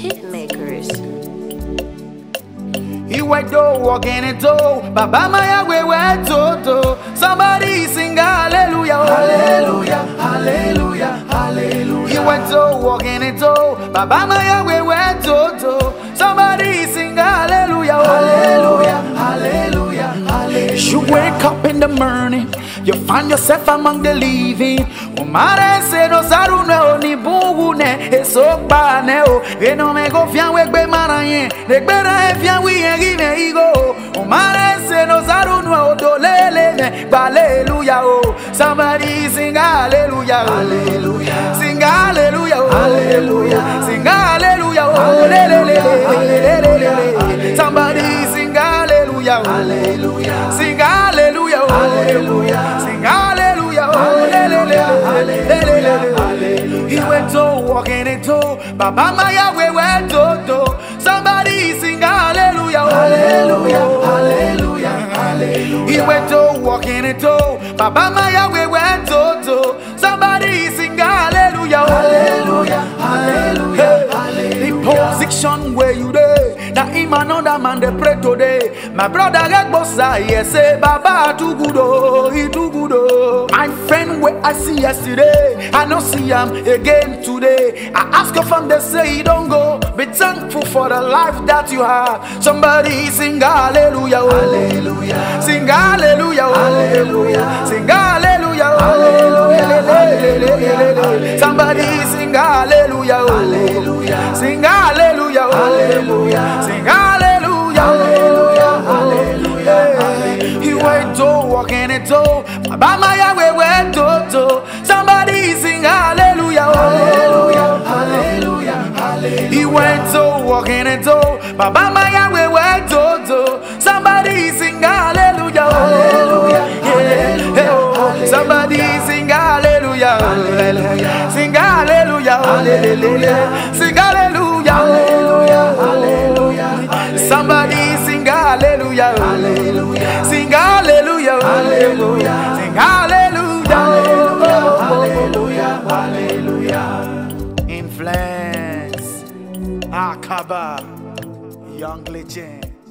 Hitmakers. Iwe do walking it do, Baba Maya we we toto. Somebody sing hallelujah, oh. hallelujah, hallelujah, hallelujah. Iwe do walking it do, Baba Maya we we toto. Somebody sing hallelujah, oh. hallelujah, hallelujah, hallelujah. You wake up in the morning, you find yourself among the living. Umare se no saru ne o ni bungu ne eso pa ne o. E no me go fian we gbe marayen, de gbera e fian wi en gi me igo. Umare se no saru no o do lele ne hallelujah o. Somebody sing hallelujah, hallelujah. Sing hallelujah, oh. hallelujah. Sing hallelujah, oh. le le le le le le le. Somebody sing hallelujah, oh. hallelujah. Sing hallelujah, oh. hallelujah. Sing hallelujah, oh. le le le le le le le. He went to walking into Baba Maya we went to to. Somebody sing hallelujah, oh. hallelujah, hallelujah, hallelujah. He went to walking into Baba Maya we went to to. Somebody sing hallelujah, oh. hallelujah, hallelujah, hallelujah. The position where you there, now him another man they pray today. My brother get bossa, yes, say Baba too where I see yesterday, I no see him again today. I ask your they say don't go. Be thankful for the life that you have. Somebody sing hallelujah, oh. hallelujah. Sing hallelujah, oh. hallelujah. Sing hallelujah, oh. hallelujah. Somebody sing hallelujah, oh. hallelujah. Sing hallelujah, oh. hallelujah. Sing hallelujah, oh. hallelujah, hallelujah. He went to walking it to Baba Maya we went to walking it to Baba Maya we went to to. Somebody sing hallelujah, oh. hallelujah, yeah, oh. Somebody sing hallelujah, oh. hallelujah. Sing hallelujah, oh. hallelujah. Sing oh. hallelujah, hallelujah, hallelujah. Somebody sing hallelujah, hallelujah. Sing hallelujah, hallelujah. Sing hallelujah, hallelujah, hallelujah. Influence, Akaba, young legend.